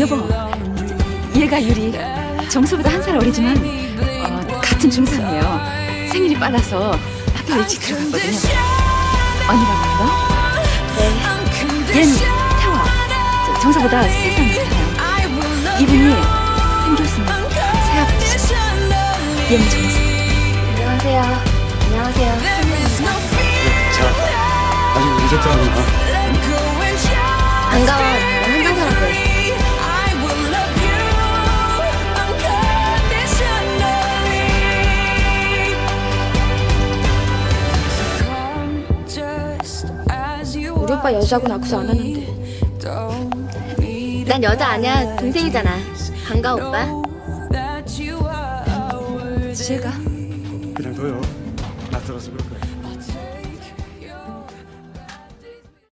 여보, 얘가 유리. 정수보다 한 살 어리지만 어, 같은 중3이에요. 생일이 빨라서 학교 일찍 들어갔거든요. 언니라고 불러? 네. 얘는 태화. 저 정수보다 세살 많아요. 이분이 임 교수님, 새 아버지. 얘는 정수. 안녕하세요. 안녕하세요. 자, 아직 늦었더라구나. 우리 오빠 여자하고는 악수 안 하는데 난 여자 아니야. 동생이잖아. 반가워, 오빠. 제가 그냥 둬요. 낯설어서 그럴 거야.